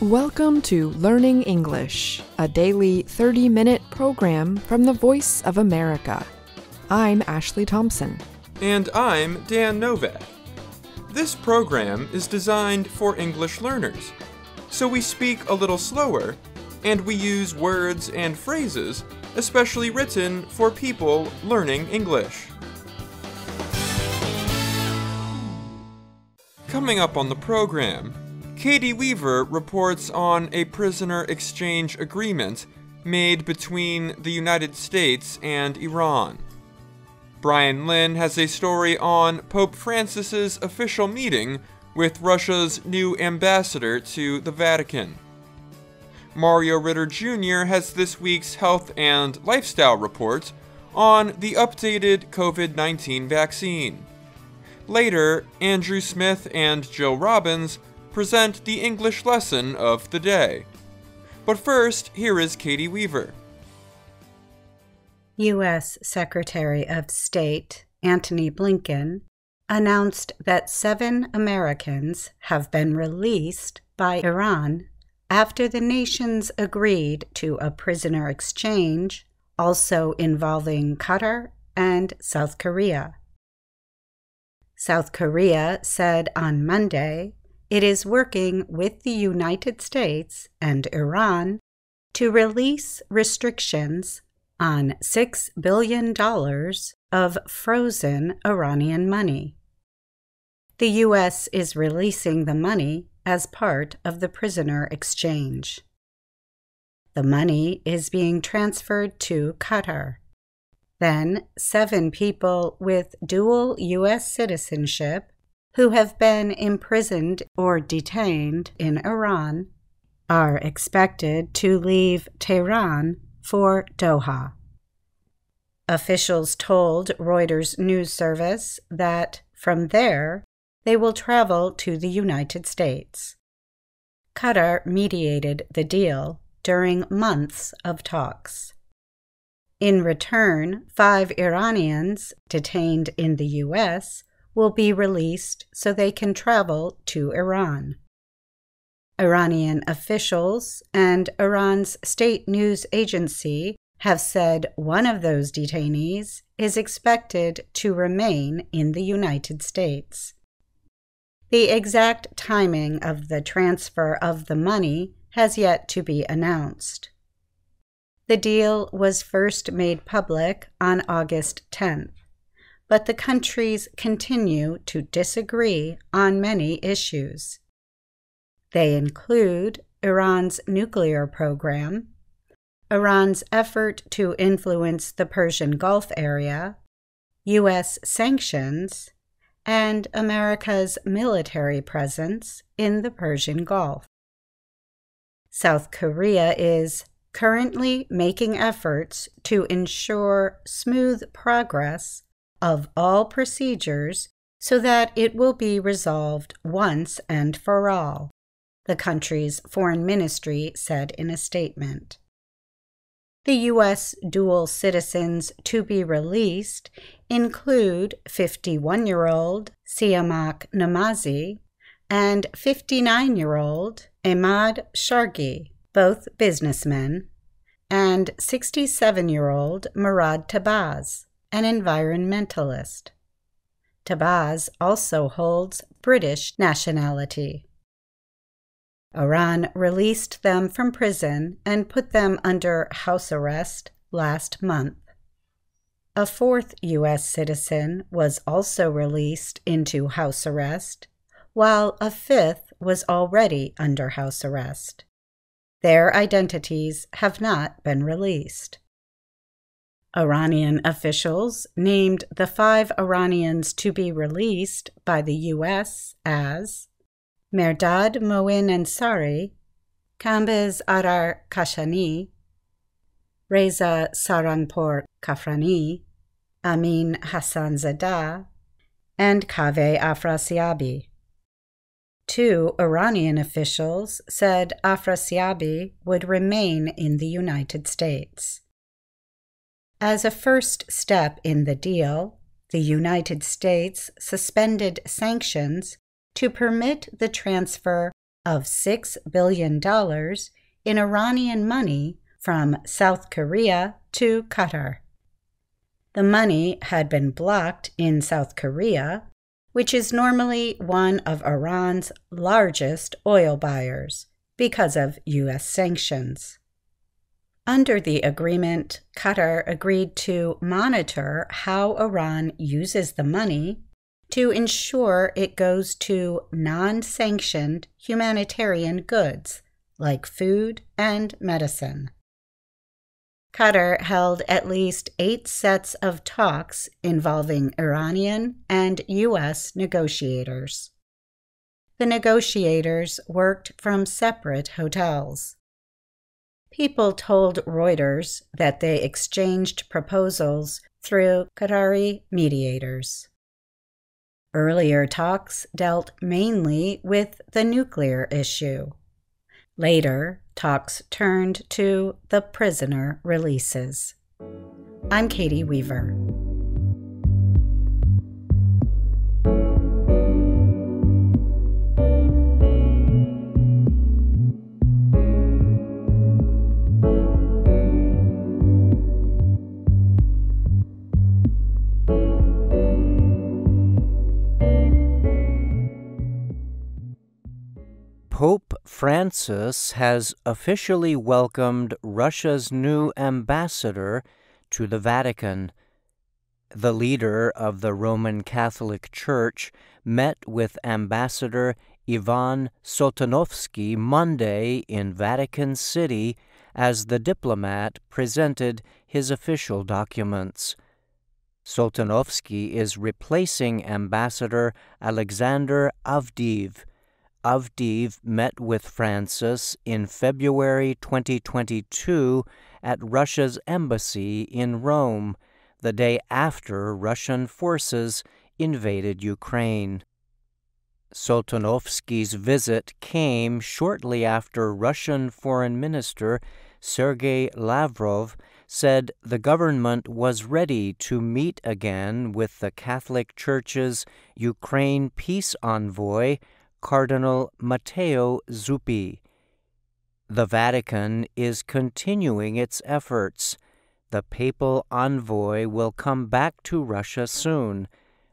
Welcome to Learning English, a daily 30 minute program from the Voice of America. I'm Ashley Thompson. And I'm Dan Novak. This program is designed for English learners, so we speak a little slower and we use words and phrases especially written for people learning English. Coming up on the program, Caty Weaver reports on a prisoner exchange agreement made between the United States and Iran. Bryan Lynn has a story on Pope Francis's official meeting with Russia's new ambassador to the Vatican. Mario Ritter Jr. has this week's health and lifestyle report on the updated COVID 19 vaccine. Later, Andrew Smith and Jill Robbins present the English lesson of the day. But first, here is Caty Weaver. U.S. Secretary of State Antony Blinken announced that seven Americans have been released by Iran after the nations agreed to a prisoner exchange, also involving Qatar and South Korea. South Korea said on Monday it is working with the United States and Iran to release restrictions on $6 billion of frozen Iranian money. The U.S. is releasing the money as part of the prisoner exchange. The money is being transferred to Qatar. Then, seven people with dual U.S. citizenship who have been imprisoned or detained in Iran are expected to leave Tehran for Doha. Officials told Reuters news service that from there they will travel to the United States. Qatar mediated the deal during months of talks. In return, five Iranians detained in the U.S. will be released so they can travel to Iran. Iranian officials and Iran's state news agency have said one of those detainees is expected to remain in the United States. The exact timing of the transfer of the money has yet to be announced. The deal was first made public on August 10th, but the countries continue to disagree on many issues. They include Iran's nuclear program, Iran's effort to influence the Persian Gulf area, U.S. sanctions, and America's military presence in the Persian Gulf. South Korea is currently making efforts to ensure smooth progress of all procedures so that it will be resolved once and for all, the country's foreign ministry said in a statement. The U.S. dual citizens to be released include 51 year old Siamak Namazi and 59 year old Emad Shargi, both businessmen, and 67 year old Morad Tahbaz, an environmentalist. Tahbaz also holds British nationality. Iran released them from prison and put them under house arrest last month. A fourth U.S. citizen was also released into house arrest, while a fifth was already under house arrest. Their identities have not been released. Iranian officials named the five Iranians to be released by the U.S. as Mehrdad Moin Ansari, Kambiz Attar Kashani, Reza Sarhangpour Kafrani, Amin Hassanzadeh, and Kaveh Afrasiabi. Two Iranian officials said Afrasiabi would remain in the United States. As a first step in the deal, the United States suspended sanctions to permit the transfer of $6 billion in Iranian money from South Korea to Qatar. The money had been blocked in South Korea, which is normally one of Iran's largest oil buyers because of U.S. sanctions. Under the agreement, Qatar agreed to monitor how Iran uses the money to ensure it goes to non sanctioned humanitarian goods like food and medicine. Qatar held at least eight sets of talks involving Iranian and U.S. negotiators. The negotiators worked from separate hotels. People told Reuters that they exchanged proposals through Qatari mediators. Earlier talks dealt mainly with the nuclear issue. Later, talks turned to the prisoner releases. I'm Caty Weaver. Pope Francis has officially welcomed Russia's new ambassador to the Vatican. The leader of the Roman Catholic Church met with Ambassador Ivan Soltanovsky Monday in Vatican City as the diplomat presented his official documents. Soltanovsky is replacing Ambassador Alexander Avdeev Avdeev met with Francis in February 2022 at Russia's embassy in Rome, the day after Russian forces invaded Ukraine. Soltanovsky's visit came shortly after Russian Foreign Minister Sergei Lavrov said the government was ready to meet again with the Catholic Church's Ukraine peace envoy Cardinal Matteo Zuppi. The Vatican is continuing its efforts. The papal envoy will come back to Russia soon,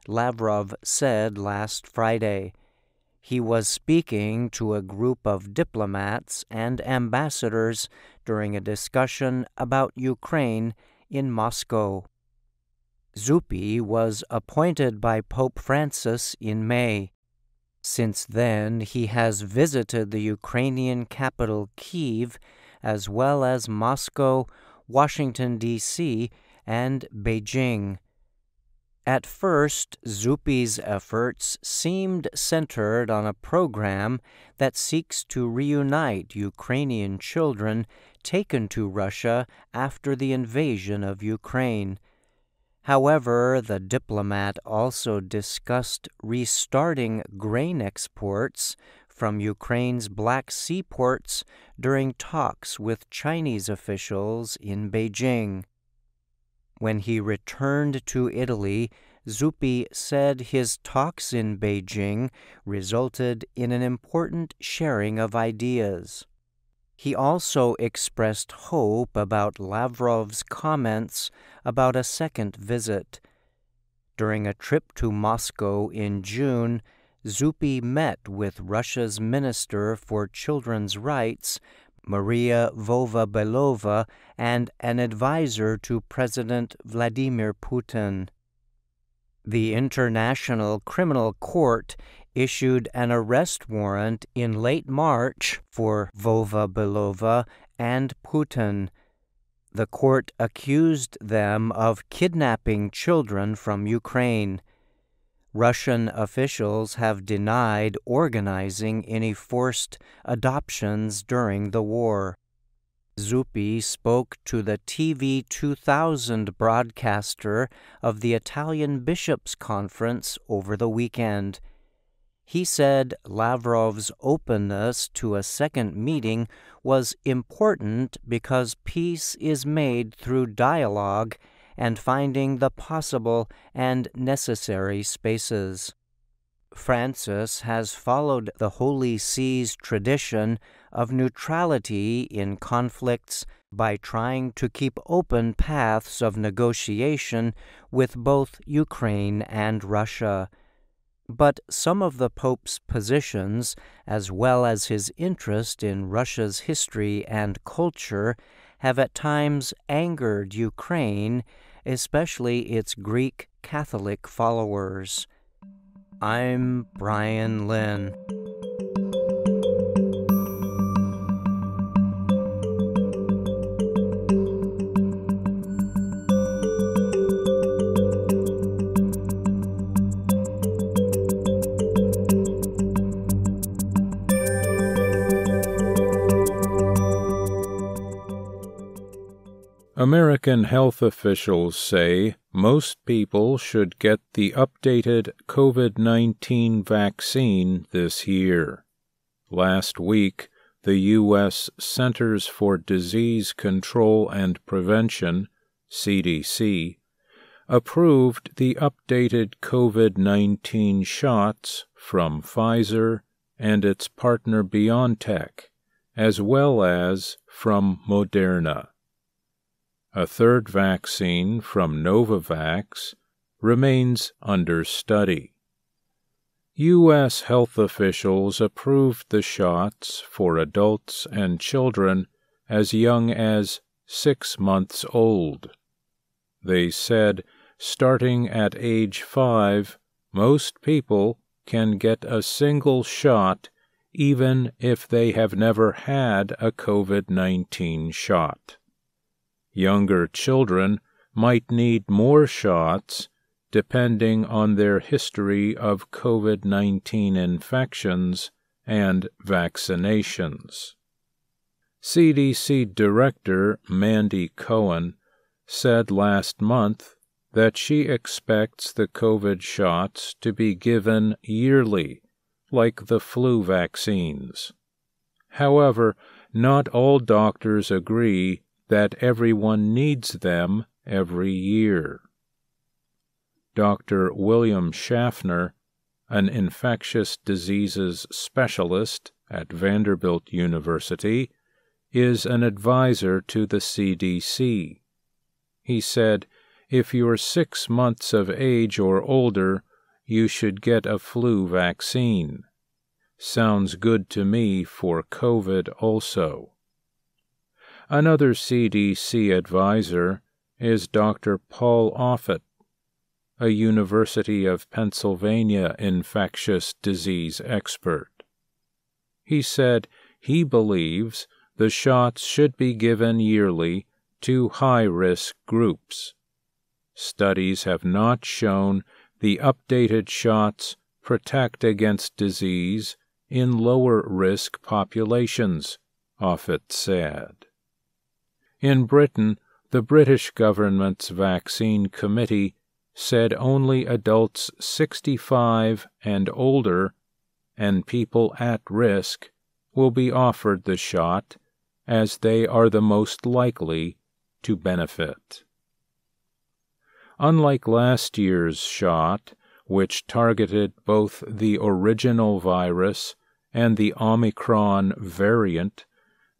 Lavrov said last Friday. He was speaking to a group of diplomats and ambassadors during a discussion about Ukraine in Moscow. Zuppi was appointed by Pope Francis in May. Since then, he has visited the Ukrainian capital Kiev, as well as Moscow, Washington, D.C., and Beijing. At first, Zuppi's efforts seemed centered on a program that seeks to reunite Ukrainian children taken to Russia after the invasion of Ukraine. However, the diplomat also discussed restarting grain exports from Ukraine's Black Sea ports during talks with Chinese officials in Beijing. When he returned to Italy, Zuppi said his talks in Beijing resulted in an important sharing of ideas. He also expressed hope about Lavrov's comments about a second visit. During a trip to Moscow in June, Zuppi met with Russia's Minister for Children's Rights, Maria Lvova-Belova, and an advisor to President Vladimir Putin. The International Criminal Court issued an arrest warrant in late March for Vova Belova and Putin. The court accused them of kidnapping children from Ukraine. Russian officials have denied organizing any forced adoptions during the war. Zuppi spoke to the TV 2000 broadcaster of the Italian Bishops' Conference over the weekend. He said Lavrov's openness to a second meeting was important because peace is made through dialogue and finding the possible and necessary spaces. Francis has followed the Holy See's tradition of neutrality in conflicts by trying to keep open paths of negotiation with both Ukraine and Russia. But some of the Pope's positions, as well as his interest in Russia's history and culture, have at times angered Ukraine, especially its Greek Catholic followers. I'm Bryan Lynn. American health officials say most people should get the updated COVID 19 vaccine this year. Last week, the U.S. Centers for Disease Control and Prevention, CDC, approved the updated COVID 19 shots from Pfizer and its partner BioNTech, as well as from Moderna. A third vaccine from Novavax remains under study. U.S. health officials approved the shots for adults and children as young as six months old. They said starting at age five, most people can get a single shot even if they have never had a COVID 19 shot. Younger children might need more shots depending on their history of COVID 19 infections and vaccinations. CDC Director Mandy Cohen said last month that she expects the COVID shots to be given yearly, like the flu vaccines. However, not all doctors agree that everyone needs them every year. Dr. William Schaffner, an infectious diseases specialist at Vanderbilt University, is an advisor to the CDC. He said, if you're six months of age or older, you should get a flu vaccine. Sounds good to me for COVID also. Another CDC advisor is Dr. Paul Offit, a University of Pennsylvania infectious disease expert. He said he believes the shots should be given yearly to high risk groups. Studies have not shown the updated shots protect against disease in lower risk populations, Offit said. In Britain, the British government's vaccine committee said only adults 65 and older and people at risk will be offered the shot as they are the most likely to benefit. Unlike last year's shot, which targeted both the original virus and the Omicron variant,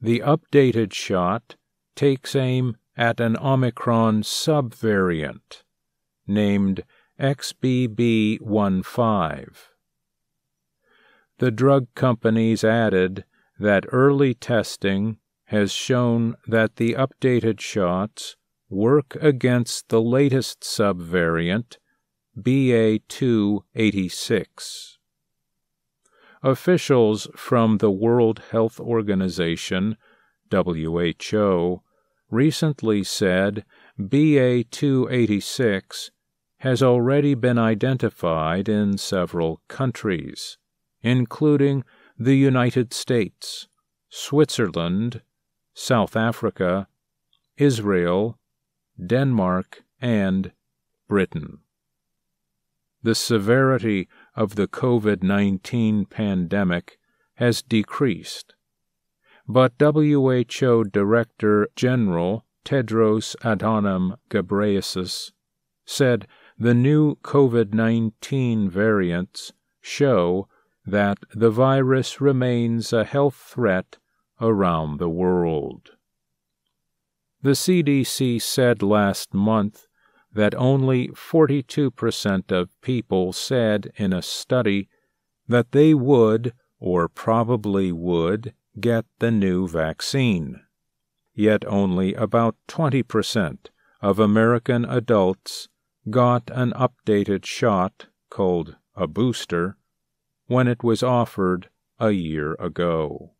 the updated shot takes aim at an Omicron subvariant named XBB15. The drug companies added that early testing has shown that the updated shots work against the latest subvariant, BA286. Officials from the World Health Organization, WHO, recently said BA 286 has already been identified in several countries, including the United States, Switzerland, South Africa, Israel, Denmark, and Britain. The severity of the COVID 19 pandemic has decreased but WHO Director General Tedros Adhanom Ghebreyesus said the new COVID 19 variants show that the virus remains a health threat around the world. The CDC said last month that only 42% of people said in a study that they would or probably would get the new vaccine. Yet only about 20% of American adults got an updated shot called a booster when it was offered a year ago.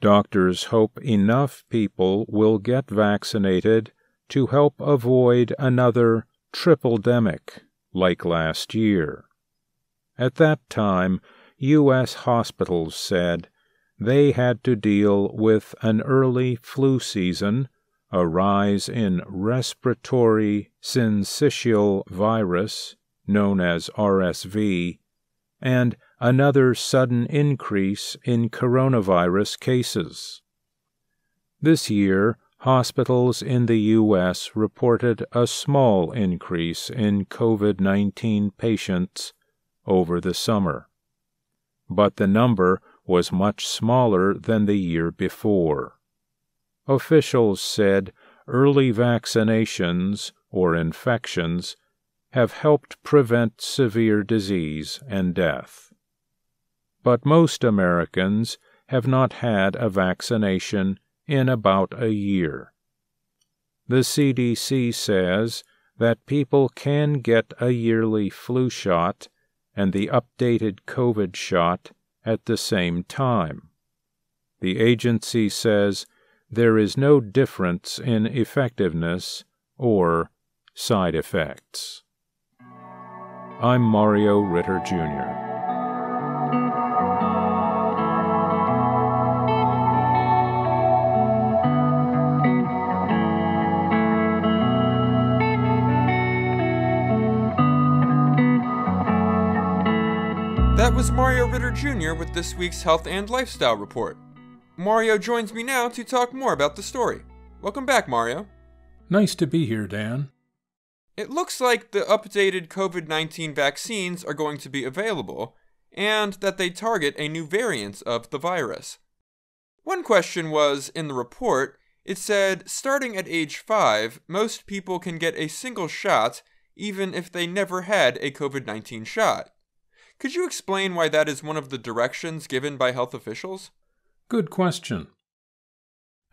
Doctors hope enough people will get vaccinated to help avoid another triple demic like last year. At that time, U.S. hospitals said they had to deal with an early flu season, a rise in respiratory syncytial virus, known as RSV, and another sudden increase in coronavirus cases. This year, hospitals in the U.S. reported a small increase in COVID 19 patients over the summer. But the number was much smaller than the year before. Officials said early vaccinations or infections have helped prevent severe disease and death. But most Americans have not had a vaccination in about a year. The CDC says that people can get a yearly flu shot and the updated COVID shot at the same time. The agency says there is no difference in effectiveness or side effects. I'm Mario Ritter Jr. was Mario Ritter Jr. with this week's Health and Lifestyle Report. Mario joins me now to talk more about the story. Welcome back, Mario. Nice to be here, Dan. It looks like the updated COVID 19 vaccines are going to be available, and that they target a new variant of the virus. One question was in the report, it said starting at age 5, most people can get a single shot even if they never had a COVID 19 shot. Could you explain why that is one of the directions given by health officials? Good question.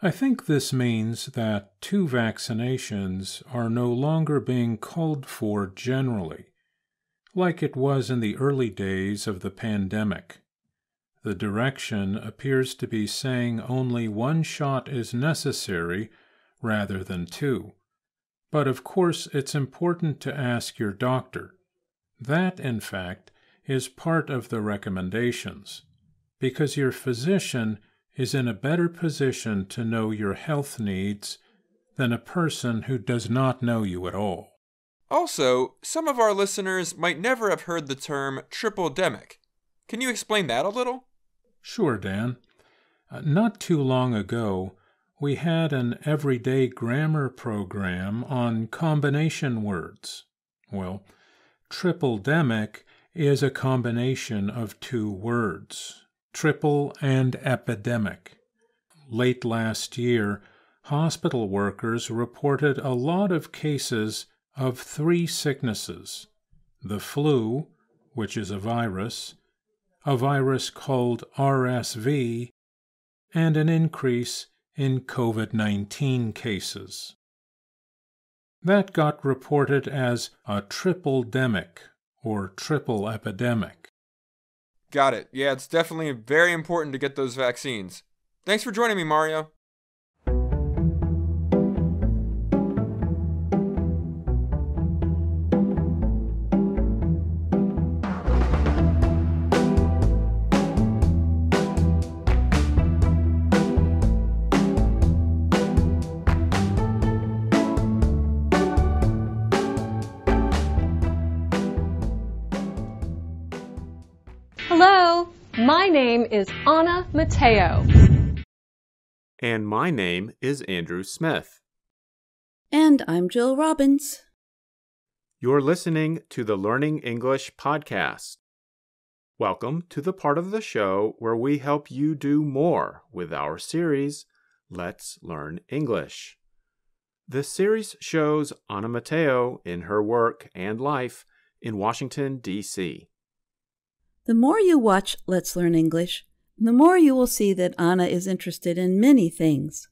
I think this means that two vaccinations are no longer being called for generally, like it was in the early days of the pandemic. The direction appears to be saying only one shot is necessary rather than two. But of course, it's important to ask your doctor. That, in fact, is part of the recommendations, because your physician is in a better position to know your health needs than a person who does not know you at all. Also, some of our listeners might never have heard the term triple demic. Can you explain that a little? Sure, Dan. Uh, not too long ago, we had an everyday grammar program on combination words. Well, triple demic is a combination of two words triple and epidemic. Late last year, hospital workers reported a lot of cases of three sicknesses the flu, which is a virus, a virus called RSV, and an increase in COVID 19 cases. That got reported as a triple demic or triple epidemic. Got it. Yeah, it's definitely very important to get those vaccines. Thanks for joining me, Mario. Hello, my name is Anna Mateo. And my name is Andrew Smith. And I'm Jill Robbins. You're listening to the Learning English podcast. Welcome to the part of the show where we help you do more with our series, Let's Learn English. The series shows Anna Mateo in her work and life in Washington, D.C. The more you watch Let's Learn English, the more you will see that Anna is interested in many things.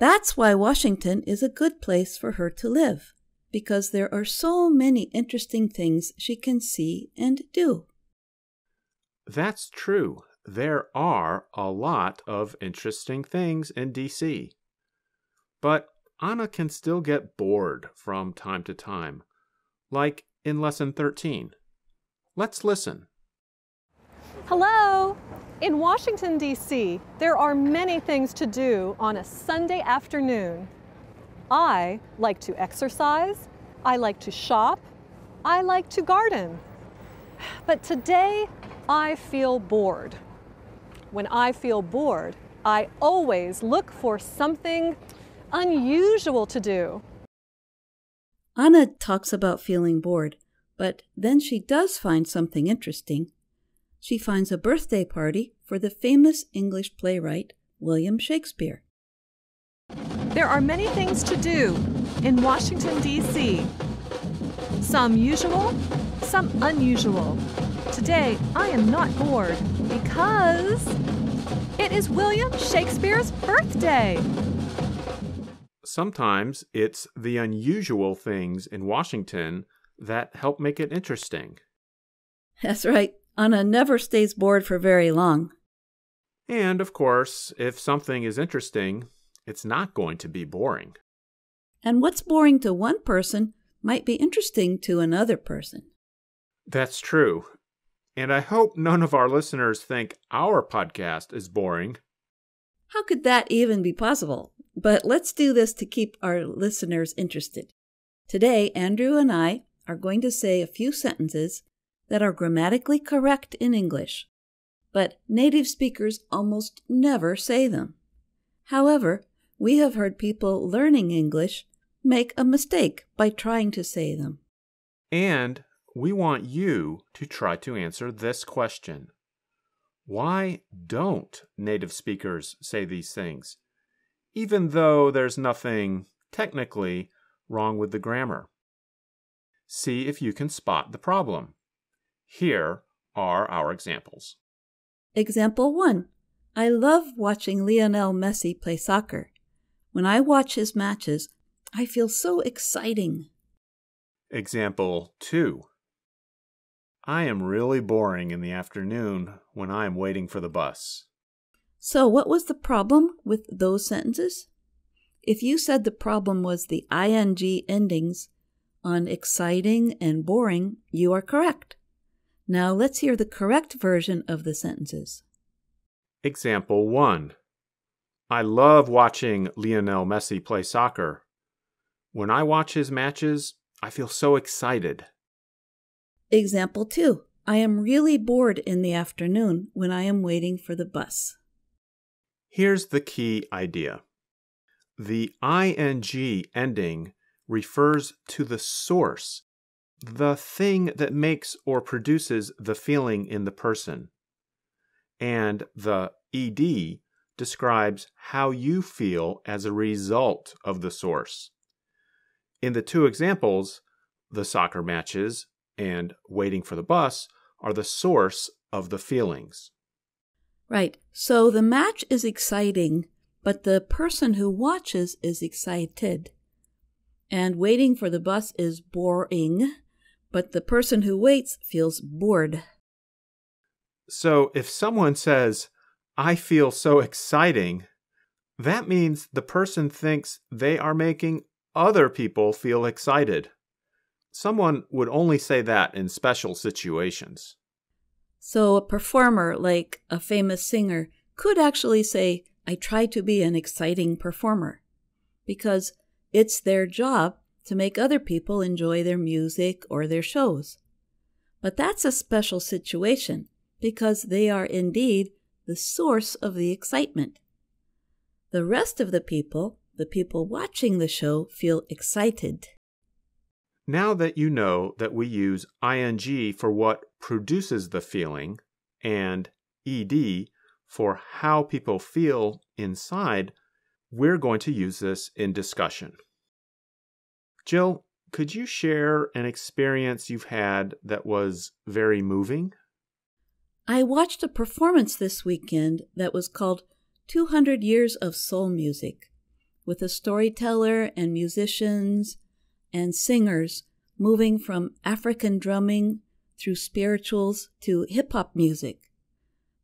That's why Washington is a good place for her to live, because there are so many interesting things she can see and do. That's true. There are a lot of interesting things in DC. But Anna can still get bored from time to time, like in Lesson 13. Let's listen. Hello! In Washington, D.C., there are many things to do on a Sunday afternoon. I like to exercise, I like to shop, I like to garden. But today, I feel bored. When I feel bored, I always look for something unusual to do. Anna talks about feeling bored, but then she does find something interesting. She finds a birthday party for the famous English playwright William Shakespeare. There are many things to do in Washington, D.C. Some usual, some unusual. Today, I am not bored because it is William Shakespeare's birthday. Sometimes it's the unusual things in Washington that help make it interesting. That's right. Anna never stays bored for very long. And of course, if something is interesting, it's not going to be boring. And what's boring to one person might be interesting to another person. That's true. And I hope none of our listeners think our podcast is boring. How could that even be possible? But let's do this to keep our listeners interested. Today, Andrew and I are going to say a few sentences that are grammatically correct in English, but native speakers almost never say them. However, we have heard people learning English make a mistake by trying to say them. And we want you to try to answer this question Why don't native speakers say these things, even though there's nothing technically wrong with the grammar? See if you can spot the problem. Here are our examples. Example 1 I love watching Lionel Messi play soccer. When I watch his matches, I feel so exciting. Example 2 I am really boring in the afternoon when I am waiting for the bus. So, what was the problem with those sentences? If you said the problem was the ing endings on exciting and boring, you are correct. Now let's hear the correct version of the sentences. Example 1 I love watching Lionel Messi play soccer. When I watch his matches, I feel so excited. Example 2 I am really bored in the afternoon when I am waiting for the bus. Here's the key idea the ing ending refers to the source, the thing that makes or produces the feeling in the person. And the ed describes how you feel as a result of the source. In the two examples, the soccer matches and waiting for the bus are the source of the feelings. Right. So the match is exciting, but the person who watches is excited. And waiting for the bus is boring, but the person who waits feels bored. So if someone says, I feel so exciting, that means the person thinks they are making other people feel excited. Someone would only say that in special situations. So, a performer, like a famous singer, could actually say, I try to be an exciting performer, because it's their job to make other people enjoy their music or their shows. But that's a special situation because they are indeed the source of the excitement. The rest of the people, the people watching the show, feel excited. Now that you know that we use ing for what produces the feeling and ed for how people feel inside, we're going to use this in discussion. Jill, could you share an experience you've had that was very moving? I watched a performance this weekend that was called 200 Years of Soul Music, with a storyteller and musicians and singers moving from African drumming through spirituals to hip hop music.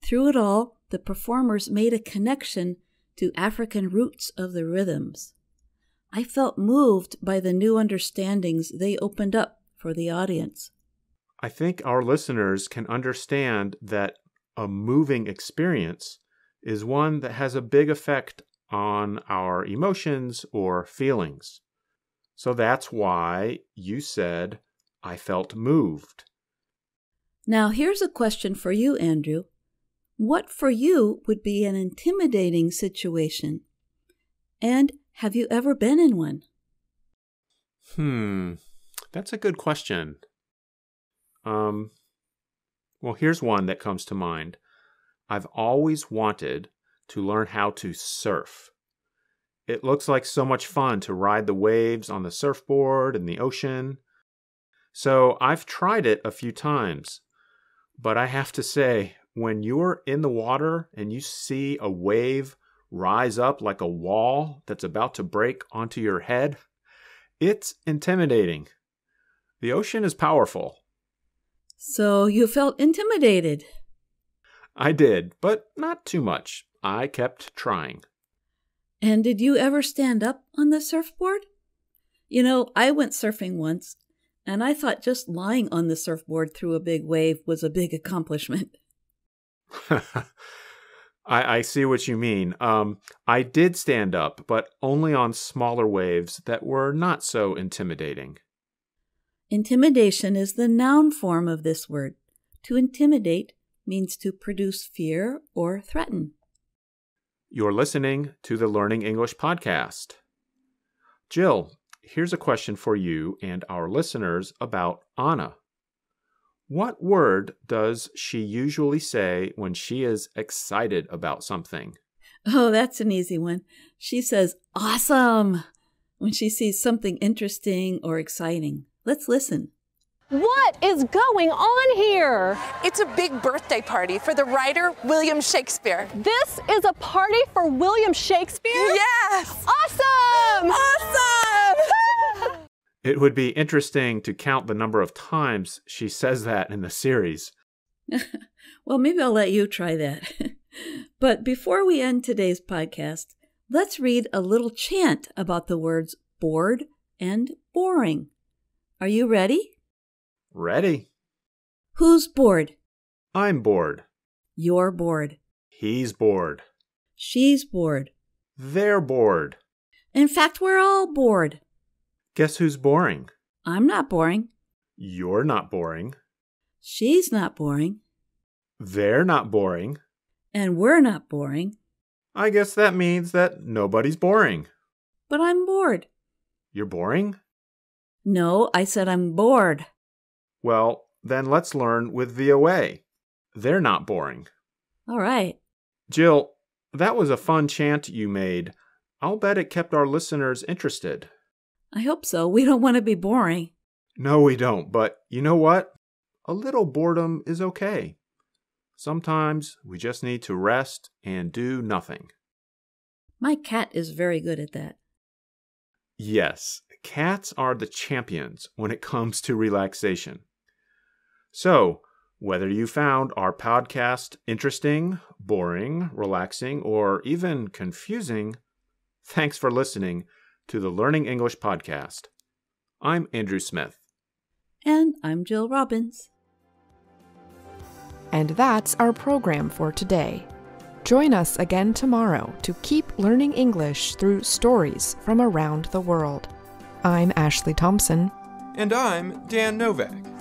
Through it all, the performers made a connection to African roots of the rhythms. I felt moved by the new understandings they opened up for the audience. I think our listeners can understand that a moving experience is one that has a big effect on our emotions or feelings. So that's why you said, I felt moved. Now, here's a question for you, Andrew. What for you would be an intimidating situation? And have you ever been in one? Hmm, that's a good question. Um, well, here's one that comes to mind. I've always wanted to learn how to surf. It looks like so much fun to ride the waves on the surfboard in the ocean. So I've tried it a few times. But I have to say, when you're in the water and you see a wave rise up like a wall that's about to break onto your head, it's intimidating. The ocean is powerful. So you felt intimidated? I did, but not too much. I kept trying. And did you ever stand up on the surfboard? You know, I went surfing once, and I thought just lying on the surfboard through a big wave was a big accomplishment. I, I, see what you mean. Um, I did stand up, but only on smaller waves that were not so intimidating. Intimidation is the noun form of this word. To intimidate means to produce fear or threaten. You're listening to the Learning English podcast. Jill, here's a question for you and our listeners about Anna. What word does she usually say when she is excited about something? Oh, that's an easy one. She says, awesome, when she sees something interesting or exciting. Let's listen. What is going on here? It's a big birthday party for the writer William Shakespeare. This is a party for William Shakespeare? Yes! Awesome! Awesome! It would be interesting to count the number of times she says that in the series. well, maybe I'll let you try that. but before we end today's podcast, let's read a little chant about the words bored and boring. Are you ready? Ready. Who's bored? I'm bored. You're bored. He's bored. She's bored. They're bored. In fact, we're all bored. Guess who's boring? I'm not boring. You're not boring. She's not boring. They're not boring. And we're not boring. I guess that means that nobody's boring. But I'm bored. You're boring? No, I said I'm bored. Well, then let's learn with VOA. They're not boring. All right. Jill, that was a fun chant you made. I'll bet it kept our listeners interested. I hope so. We don't want to be boring. No, we don't. But you know what? A little boredom is okay. Sometimes we just need to rest and do nothing. My cat is very good at that. Yes, cats are the champions when it comes to relaxation. So, whether you found our podcast interesting, boring, relaxing, or even confusing, thanks for listening to the Learning English podcast. I'm Andrew Smith. And I'm Jill Robbins. And that's our program for today. Join us again tomorrow to keep learning English through stories from around the world. I'm Ashley Thompson. And I'm Dan Novak.